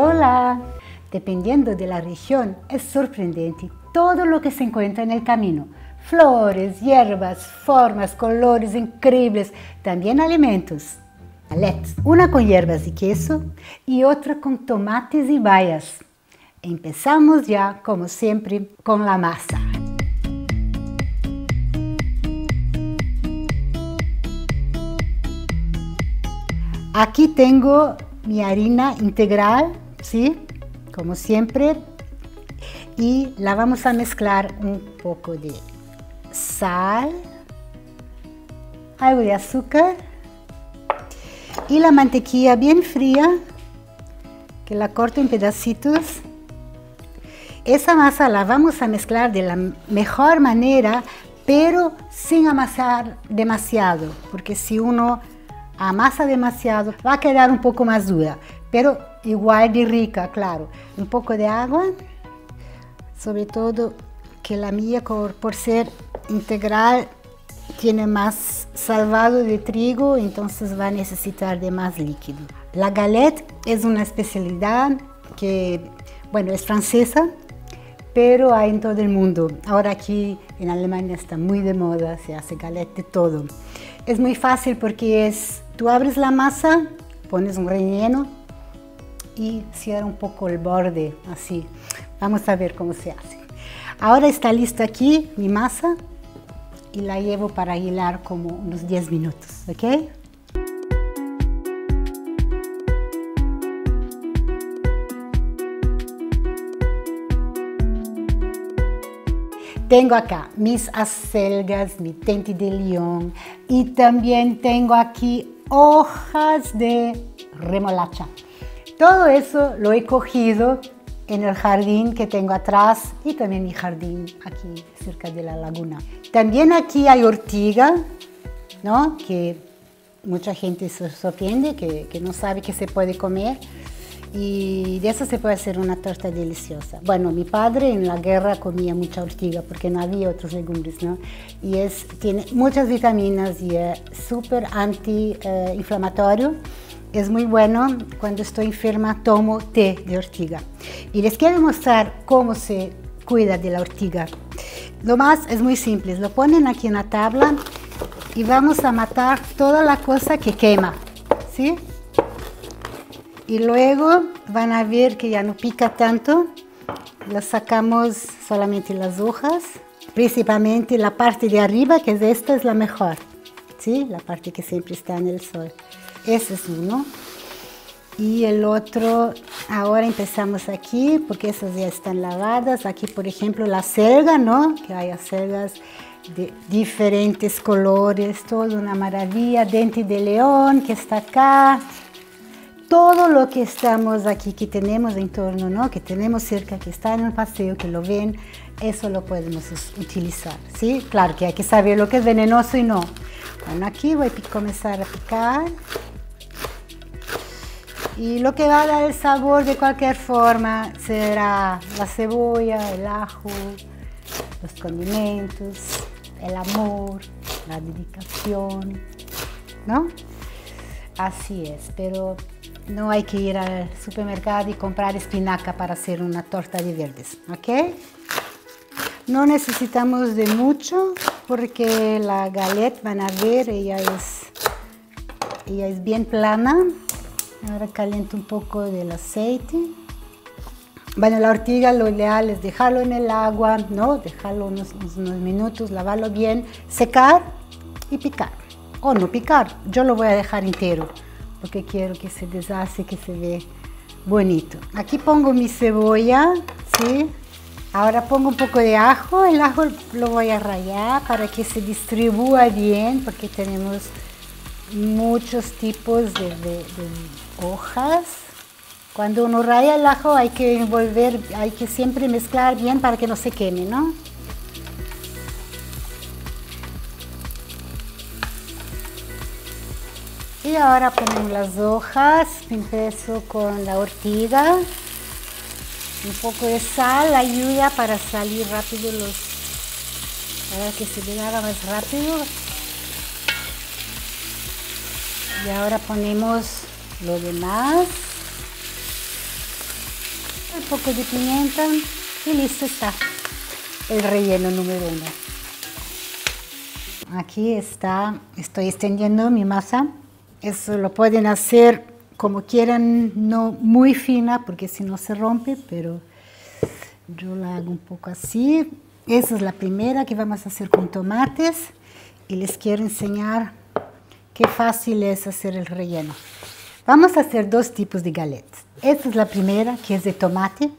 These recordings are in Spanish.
Hola. Dependiendo de la región, es sorprendente todo lo que se encuentra en el camino. Flores, hierbas, formas, colores increíbles, también alimentos. Aletas, una con hierbas y queso y otra con tomates y bayas. Empezamos ya, como siempre, con la masa. Aquí tengo mi harina integral, ¿sí? Como siempre. Y la vamos a mezclar un poco de sal, algo de azúcar y la mantequilla bien fría, que la corto en pedacitos. Esa masa la vamos a mezclar de la mejor manera, pero sin amasar demasiado, porque si uno amasa demasiado va a quedar un poco más dura, pero igual de rica, claro. Un poco de agua, sobre todo que la mía por ser integral tiene más salvado de trigo, entonces va a necesitar de más líquido. La galette es una especialidad que, bueno, es francesa, pero hay en todo el mundo. Ahora aquí en Alemania está muy de moda, se hace galette de todo. Es muy fácil porque es, tú abres la masa, pones un relleno y cierra un poco el borde, así. Vamos a ver cómo se hace. Ahora está lista aquí mi masa y la llevo para hilar como unos 10 minutos, ¿ok? Tengo acá mis acelgas, mi tente de león y también tengo aquí hojas de remolacha. Todo eso lo he cogido en el jardín que tengo atrás y también mi jardín aquí cerca de la laguna. También aquí hay ortiga, ¿no? que mucha gente se sorprende, que, no sabe que se puede comer y de eso se puede hacer una torta deliciosa. Bueno, mi padre en la guerra comía mucha ortiga porque no había otros legumbres, ¿no? Y es, tiene muchas vitaminas y es súper antiinflamatorio. Es muy bueno, cuando estoy enferma tomo té de ortiga. Y les quiero mostrar cómo se cuida de la ortiga. Lo más es muy simple, lo ponen aquí en la tabla y vamos a matar toda la cosa que quema, ¿sí? Y luego van a ver que ya no pica tanto, lo sacamos solamente las hojas, principalmente la parte de arriba, que es esta, es la mejor, ¿sí? La parte que siempre está en el sol. Ese es uno. Y el otro, ahora empezamos aquí, porque esas ya están lavadas. Aquí, por ejemplo, la selga, ¿no? Que hay selgas de diferentes colores, todo una maravilla. Dente de león, que está acá. Todo lo que estamos aquí, que tenemos en torno, ¿no? Que tenemos cerca, que está en el paseo, que lo ven, eso lo podemos utilizar, ¿sí? Claro que hay que saber lo que es venenoso y no. Bueno, aquí voy a comenzar a picar. Y lo que va a dar el sabor de cualquier forma será la cebolla, el ajo, los condimentos, el amor, la dedicación, ¿no? Así es, pero no hay que ir al supermercado y comprar espinaca para hacer una torta de verdes, ¿ok? No necesitamos de mucho porque la galette, van a ver, ella es, ella es bien plana. Ahora caliento un poco del aceite. Bueno, la ortiga lo ideal es dejarlo en el agua, ¿no? Dejarlo unos, unos minutos, lavarlo bien, secar y picar. O no picar, yo lo voy a dejar entero porque quiero que se deshace, que se ve bonito. Aquí pongo mi cebolla, ¿sí? Ahora pongo un poco de ajo, el ajo lo voy a rayar para que se distribúa bien, porque tenemos muchos tipos de hojas. Cuando uno raya el ajo hay que envolver, hay que siempre mezclar bien para que no se queme, ¿no? Y ahora ponemos las hojas, empiezo con la ortiga, un poco de sal ayuda para salir rápido los, para que se haga más rápido. Y ahora ponemos lo demás. un poco de pimienta y listo está el relleno número uno. Aquí está, estoy extendiendo mi masa. Eso lo pueden hacer como quieran, no muy fina porque si no se rompe, pero yo la hago un poco así. Esa es la primera que vamos a hacer con tomates y les quiero enseñar qué fácil es hacer el relleno. Vamos a hacer dos tipos de galetas. Esta es la primera que es de tomate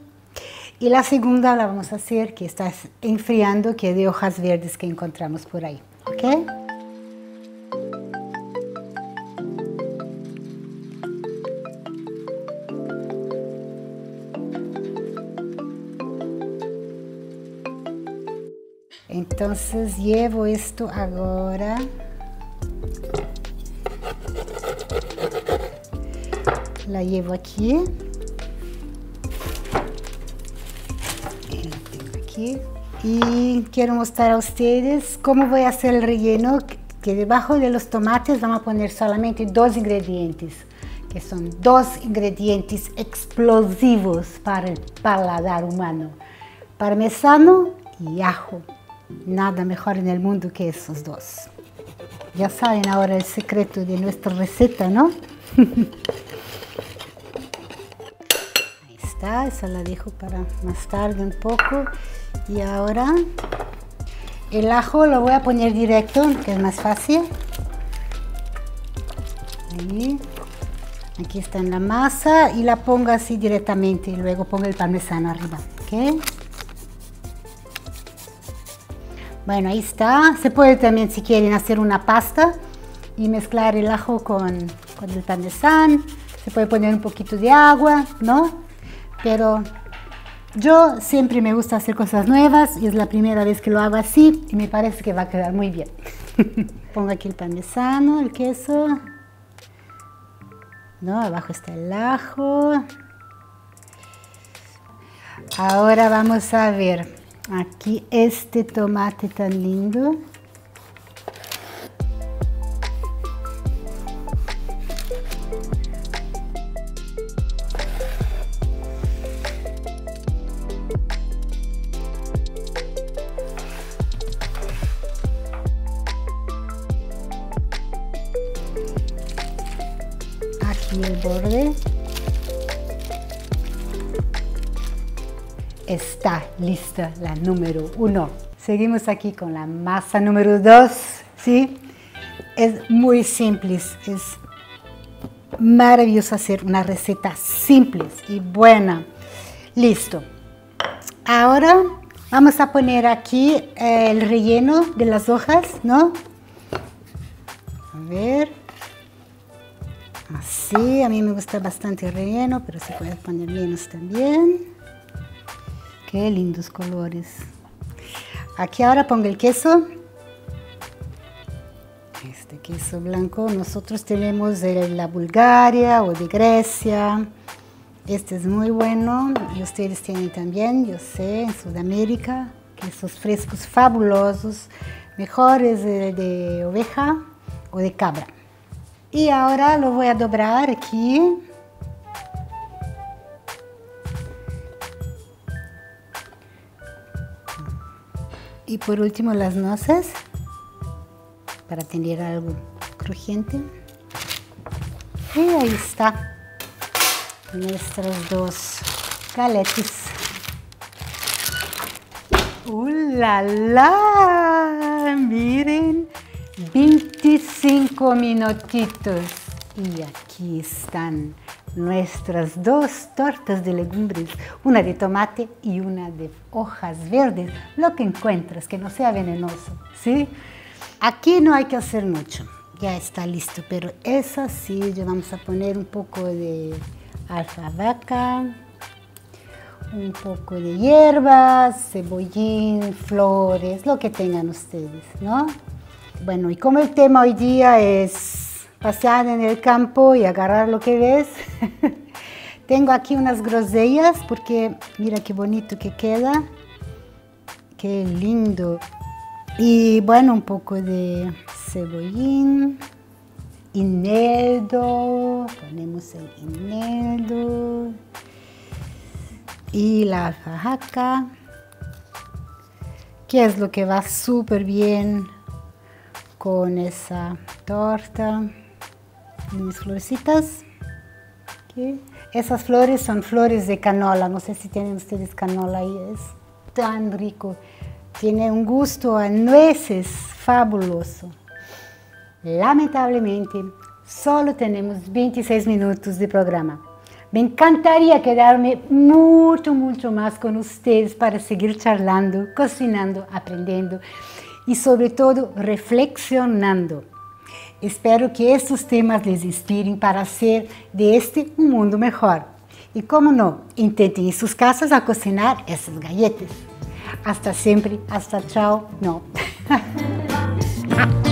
y la segunda la vamos a hacer que está enfriando que es de hojas verdes que encontramos por ahí. ¿Ok? Entonces llevo esto ahora. La llevo aquí. Y quiero mostrar a ustedes cómo voy a hacer el relleno, que debajo de los tomates vamos a poner solamente dos ingredientes, que son dos ingredientes explosivos para el paladar humano, parmesano y ajo. Nada mejor en el mundo que esos dos. Ya saben ahora el secreto de nuestra receta, ¿no? Ahí está, esa la dejo para más tarde un poco. Y ahora el ajo lo voy a poner directo, que es más fácil. Aquí está en la masa y la pongo así directamente y luego pongo el parmesano arriba. ¿okay? Bueno, ahí está. Se puede también, si quieren, hacer una pasta y mezclar el ajo con, con el parmesano. Se puede poner un poquito de agua, ¿no? Pero yo siempre me gusta hacer cosas nuevas y es la primera vez que lo hago así y me parece que va a quedar muy bien. Pongo aquí el parmesano, el queso. ¿No? Abajo está el ajo. Ahora vamos a ver Aquí este tomate tan lindo. Aquí el borde. Está lista la número uno. Seguimos aquí con la masa número dos, ¿sí? Es muy simple, es maravilloso hacer una receta simple y buena. Listo. Ahora vamos a poner aquí eh, el relleno de las hojas, ¿no? A ver. Así, a mí me gusta bastante el relleno, pero se puede poner menos también. Qué lindos colores. Aquí ahora pongo el queso. Este queso blanco, nosotros tenemos de la Bulgaria o de Grecia. Este es muy bueno y ustedes tienen también, yo sé, en Sudamérica, quesos frescos fabulosos, mejores de, de oveja o de cabra. Y ahora lo voy a doblar aquí Y por último las nueces para tener algo crujiente. Y ahí está nuestras dos galetas. ¡Uh, la, la! Miren, 25 minutitos. Y aquí están nuestras dos tortas de legumbres, una de tomate y una de hojas verdes, lo que encuentras, que no sea venenoso, ¿sí? Aquí no hay que hacer mucho, ya está listo, pero esa sí, ya vamos a poner un poco de alfalfa, un poco de hierbas, cebollín, flores, lo que tengan ustedes, ¿no? Bueno, y como el tema hoy día es pasear en el campo y agarrar lo que ves. Tengo aquí unas grosellas porque mira qué bonito que queda. Qué lindo. Y bueno, un poco de cebollín, eneldo, ponemos el eneldo. y la alfajaca, que es lo que va súper bien con esa torta. Mis florecitas. Esas flores son flores de canola, no sé si tienen ustedes canola ahí, es tan rico. Tiene un gusto a nueces fabuloso. Lamentablemente, solo tenemos 26 minutos de programa. Me encantaría quedarme mucho, mucho más con ustedes para seguir charlando, cocinando, aprendiendo y sobre todo reflexionando. Espero que estos temas les inspiren para hacer de este un mundo mejor. Y como no, intenten en sus casas a cocinar esas galletas. Hasta siempre, hasta chao, no.